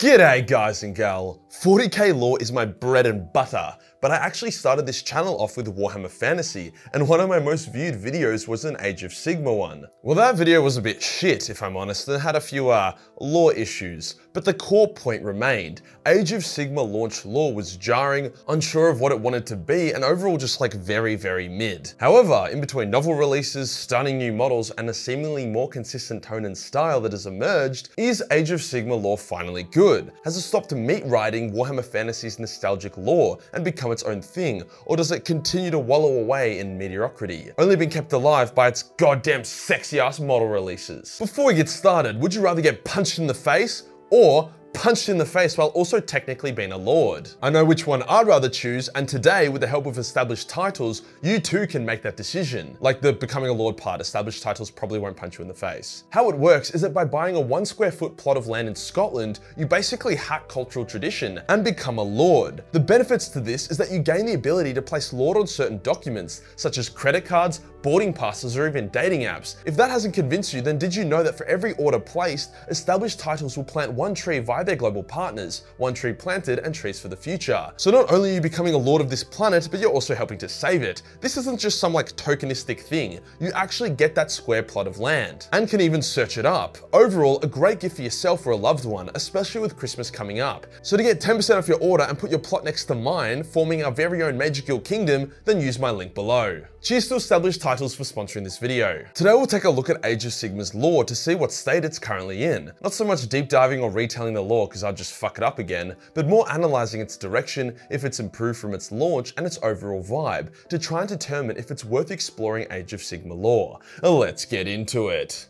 G'day guys and gal, 40k lore is my bread and butter, but I actually started this channel off with Warhammer Fantasy, and one of my most viewed videos was an Age of Sigmar one. Well that video was a bit shit if I'm honest, and had a few uh, lore issues, but the core point remained. Age of Sigmar launch lore was jarring, unsure of what it wanted to be, and overall just like very, very mid. However, in between novel releases, stunning new models, and a seemingly more consistent tone and style that has emerged, is Age of Sigmar lore finally good? Has it stopped meat riding Warhammer Fantasy's nostalgic lore and become its own thing, or does it continue to wallow away in mediocrity, only being kept alive by its goddamn sexy ass model releases? Before we get started, would you rather get punched in the face or punched in the face while also technically being a lord. I know which one I'd rather choose, and today, with the help of established titles, you too can make that decision. Like the becoming a lord part, established titles probably won't punch you in the face. How it works is that by buying a one square foot plot of land in Scotland, you basically hack cultural tradition and become a lord. The benefits to this is that you gain the ability to place lord on certain documents, such as credit cards, boarding passes, or even dating apps. If that hasn't convinced you, then did you know that for every order placed, established titles will plant one tree via their global partners, one tree planted and trees for the future. So not only are you becoming a lord of this planet, but you're also helping to save it. This isn't just some like tokenistic thing, you actually get that square plot of land, and can even search it up. Overall, a great gift for yourself or a loved one, especially with Christmas coming up. So to get 10% off your order and put your plot next to mine, forming our very own Majorkill Kingdom, then use my link below. Cheers to established titles for sponsoring this video. Today we'll take a look at Age of Sigmar's lore to see what state it's currently in. Not so much deep diving or retelling the lore because I'd just fuck it up again, but more analysing its direction, if it's improved from its launch and its overall vibe, to try and determine if it's worth exploring Age of Sigmar lore. Let's get into it.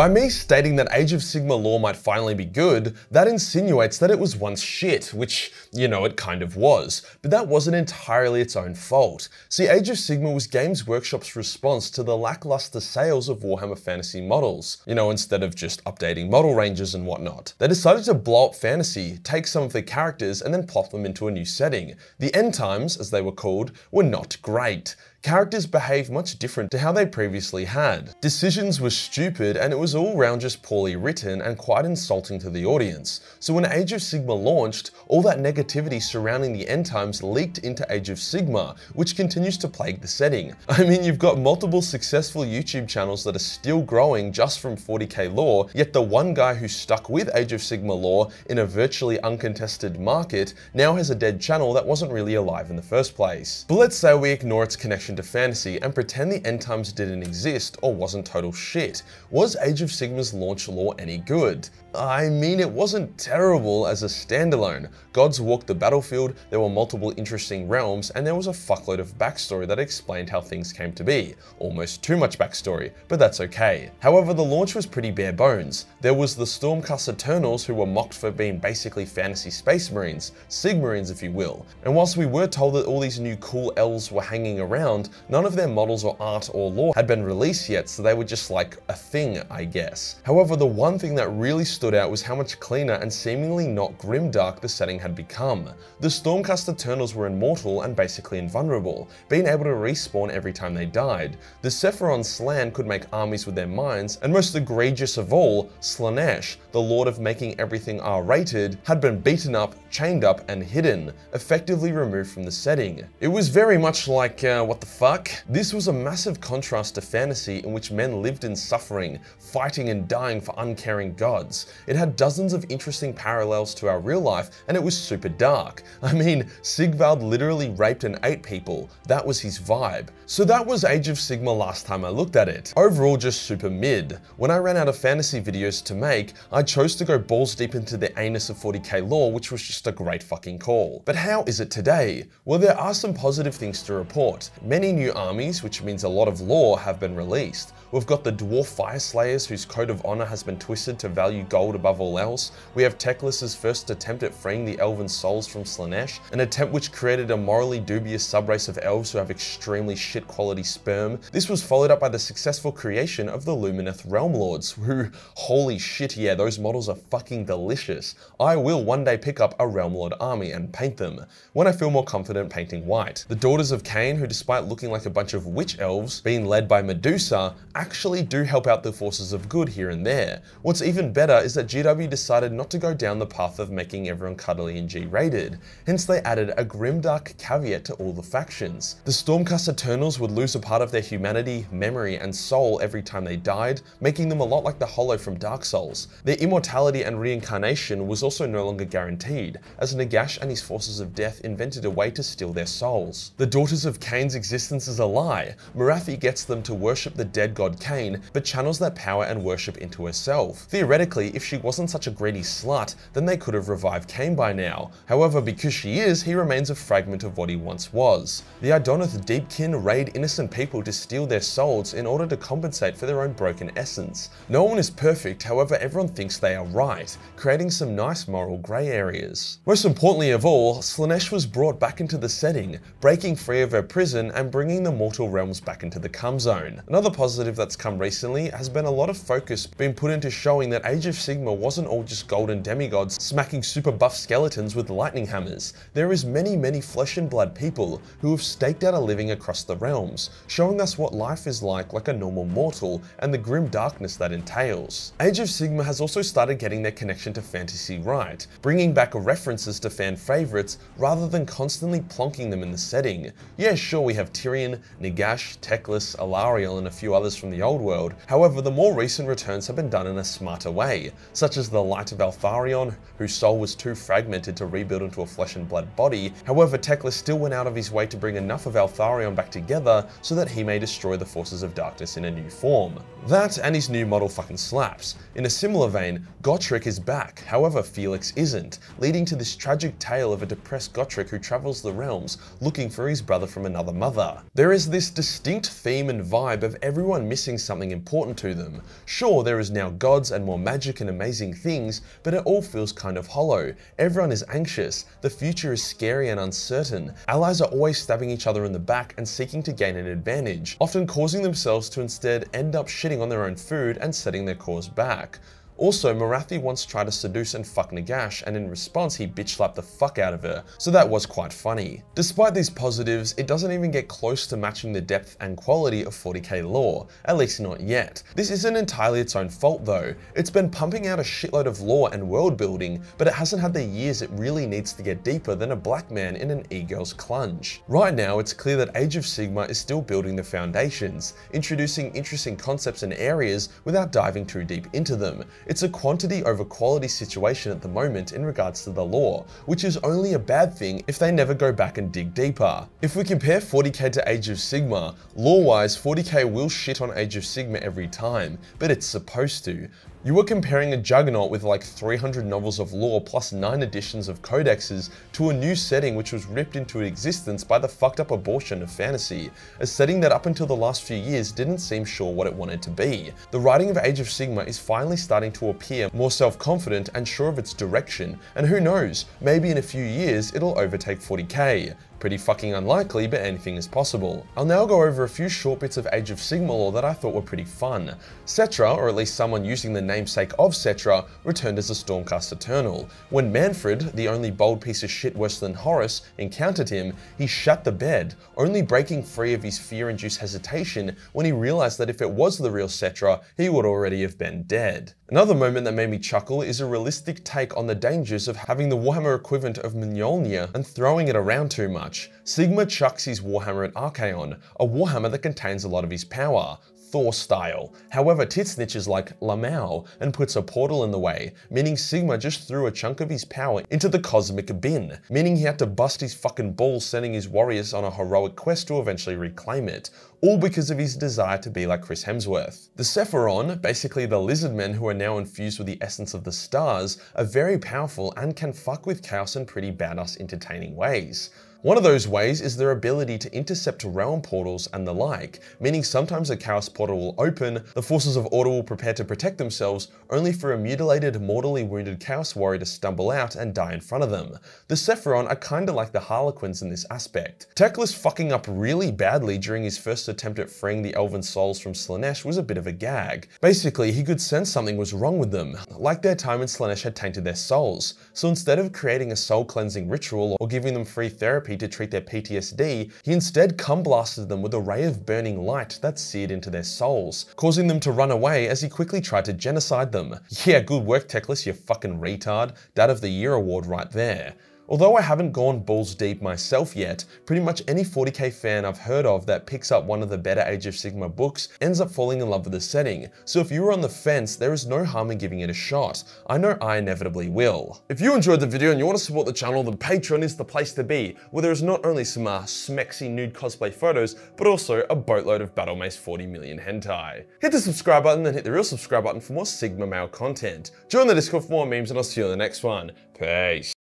By me stating that Age of Sigmar lore might finally be good, that insinuates that it was once shit, which, you know, it kind of was. But that wasn't entirely its own fault. See, Age of Sigmar was Games Workshop's response to the lackluster sales of Warhammer Fantasy models, you know, instead of just updating model ranges and whatnot. They decided to blow up fantasy, take some of the characters, and then plop them into a new setting. The end times, as they were called, were not great characters behaved much different to how they previously had. Decisions were stupid and it was all round just poorly written and quite insulting to the audience. So when Age of Sigmar launched, all that negativity surrounding the end times leaked into Age of Sigmar, which continues to plague the setting. I mean, you've got multiple successful YouTube channels that are still growing just from 40k lore, yet the one guy who stuck with Age of Sigmar lore in a virtually uncontested market now has a dead channel that wasn't really alive in the first place. But let's say we ignore its connection to fantasy and pretend the end times didn't exist or wasn't total shit. Was Age of Sigmar's launch lore any good? I mean, it wasn't terrible as a standalone. Gods walked the battlefield, there were multiple interesting realms, and there was a fuckload of backstory that explained how things came to be. Almost too much backstory, but that's okay. However, the launch was pretty bare bones. There was the Stormcast Eternals who were mocked for being basically fantasy space marines, Sigmarines if you will. And whilst we were told that all these new cool elves were hanging around, none of their models or art or lore had been released yet, so they were just like a thing, I guess. However, the one thing that really stood out was how much cleaner and seemingly not grimdark the setting had become. The Stormcast Eternals were immortal and basically invulnerable, being able to respawn every time they died. The Seraphon Slann could make armies with their minds, and most egregious of all, Slaanesh, the lord of making everything R-rated, had been beaten up, chained up, and hidden, effectively removed from the setting. It was very much like, uh, what the fuck? This was a massive contrast to fantasy in which men lived in suffering, fighting and dying for uncaring gods. It had dozens of interesting parallels to our real life, and it was super dark. I mean, Sigvald literally raped and ate people. That was his vibe. So that was Age of Sigmar last time I looked at it. Overall, just super mid. When I ran out of fantasy videos to make, I chose to go balls deep into the anus of 40k lore, which was just a great fucking call. But how is it today? Well, there are some positive things to report. Many new armies, which means a lot of lore, have been released. We've got the Dwarf Fyreslayers, whose code of honor has been twisted to value gold above all else. We have Teclis's first attempt at freeing the elven souls from Slaanesh, an attempt which created a morally dubious subrace of elves who have extremely shit quality sperm. This was followed up by the successful creation of the Lumineth Realm Lords, who, holy shit, yeah, those models are fucking delicious. I will one day pick up a Realm Lord army and paint them, when I feel more confident painting white. The Daughters of Khaine, who despite looking like a bunch of witch elves being led by Medusa actually do help out the forces of good here and there. What's even better is that GW decided not to go down the path of making everyone cuddly and G-rated, hence they added a grimdark caveat to all the factions. The Stormcast Eternals would lose a part of their humanity, memory, and soul every time they died, making them a lot like the Hollow from Dark Souls. Their immortality and reincarnation was also no longer guaranteed, as Nagash and his forces of death invented a way to steal their souls. The Daughters of Khaine's existence is a lie. Morathi gets them to worship the dead god Khaine, but channels that power and worship into herself. Theoretically, if she wasn't such a greedy slut, then they could have revived Khaine by now. However, because she is, he remains a fragment of what he once was. The Idoneth Deepkin raid innocent people to steal their souls in order to compensate for their own broken essence. No one is perfect, however everyone thinks they are right, creating some nice moral grey areas. Most importantly of all, Slaanesh was brought back into the setting, breaking free of her prison and bringing the mortal realms back into the Come Zone. Another positive that's come recently has been a lot of focus being put into showing that Age of Sigmar wasn't all just golden demigods smacking super buff skeletons with lightning hammers. There is many many flesh and blood people who have staked out a living across the realms, showing us what life is like like a normal mortal and the grim darkness that entails. Age of Sigmar has also started getting their connection to fantasy right, bringing back references to fan favourites rather than constantly plonking them in the setting. Yeah, sure, we have Tyrion, Nagash, Teclis, Alarielle, and a few others from the old world. However, the more recent returns have been done in a smarter way, such as the Light of Eltharion, whose soul was too fragmented to rebuild into a flesh and blood body. However, Teclis still went out of his way to bring enough of Eltharion back together so that he may destroy the forces of darkness in a new form. That and his new model fucking slaps. In a similar vein, Gotrek is back, however Felix isn't, leading to this tragic tale of a depressed Gotrek who travels the realms looking for his brother from another mother. There is this distinct theme and vibe of everyone missing something important to them. Sure, there is now gods and more magic and amazing things, but it all feels kind of hollow. Everyone is anxious, the future is scary and uncertain. Allies are always stabbing each other in the back and seeking to gain an advantage, often causing themselves to instead end up shitting on their own food and setting their cause back. Also, Morathi once tried to seduce and fuck Nagash, and in response he bitch slapped the fuck out of her, so that was quite funny. Despite these positives, it doesn't even get close to matching the depth and quality of 40k lore, at least not yet. This isn't entirely its own fault though, it's been pumping out a shitload of lore and world building, but it hasn't had the years it really needs to get deeper than a black man in an e-girl's clunge. Right now, it's clear that Age of Sigmar is still building the foundations, introducing interesting concepts and areas without diving too deep into them. It's a quantity over quality situation at the moment in regards to the lore, which is only a bad thing if they never go back and dig deeper. If we compare 40k to Age of Sigmar, lore-wise 40k will shit on Age of Sigmar every time, but it's supposed to. You were comparing a juggernaut with like 300 novels of lore plus 9 editions of codexes to a new setting which was ripped into existence by the fucked up abortion of fantasy, a setting that up until the last few years didn't seem sure what it wanted to be. The writing of Age of Sigmar is finally starting to appear more self-confident and sure of its direction, and who knows, maybe in a few years it'll overtake 40k. Pretty fucking unlikely, but anything is possible. I'll now go over a few short bits of Age of Sigmar lore that I thought were pretty fun. Settra, or at least someone using the namesake of Settra, returned as a Stormcast Eternal. When Mannfred, the only bold piece of shit worse than Horus, encountered him, he shut the bed, only breaking free of his fear-induced hesitation when he realized that if it was the real Settra, he would already have been dead. Another moment that made me chuckle is a realistic take on the dangers of having the Warhammer equivalent of Mjolnir and throwing it around too much. Sigmar chucks his Warhammer at Archaon, a Warhammer that contains a lot of his power, Thor style. However, Titsnitch is like Lamau and puts a portal in the way, meaning Sigmar just threw a chunk of his power into the cosmic bin, meaning he had to bust his fucking balls sending his warriors on a heroic quest to eventually reclaim it, all because of his desire to be like Chris Hemsworth. The Seraphon, basically the lizard men who are now infused with the essence of the stars, are very powerful and can fuck with chaos in pretty badass entertaining ways. One of those ways is their ability to intercept realm portals and the like, meaning sometimes a chaos portal will open, the forces of order will prepare to protect themselves, only for a mutilated, mortally wounded chaos warrior to stumble out and die in front of them. The Seraphon are kinda like the Harlequins in this aspect. Teclis fucking up really badly during his first attempt at freeing the elven souls from Slaanesh was a bit of a gag. Basically, he could sense something was wrong with them, like their time in Slaanesh had tainted their souls. So instead of creating a soul cleansing ritual or giving them free therapy therapy to treat their PTSD, he instead cum blasted them with a ray of burning light that seared into their souls, causing them to run away as he quickly tried to genocide them. Yeah, good work Teclis, you fucking retard. Dad of the Year award right there. Although I haven't gone balls deep myself yet, pretty much any 40k fan I've heard of that picks up one of the better Age of Sigmar books ends up falling in love with the setting, so if you were on the fence, there is no harm in giving it a shot. I know I inevitably will. If you enjoyed the video and you want to support the channel, then Patreon is the place to be, where there is not only some uh, smexy nude cosplay photos, but also a boatload of Battle Mace 40 million hentai. Hit the subscribe button, then hit the real subscribe button for more Sigma Mail content. Join the Discord for more memes, and I'll see you on the next one. Peace.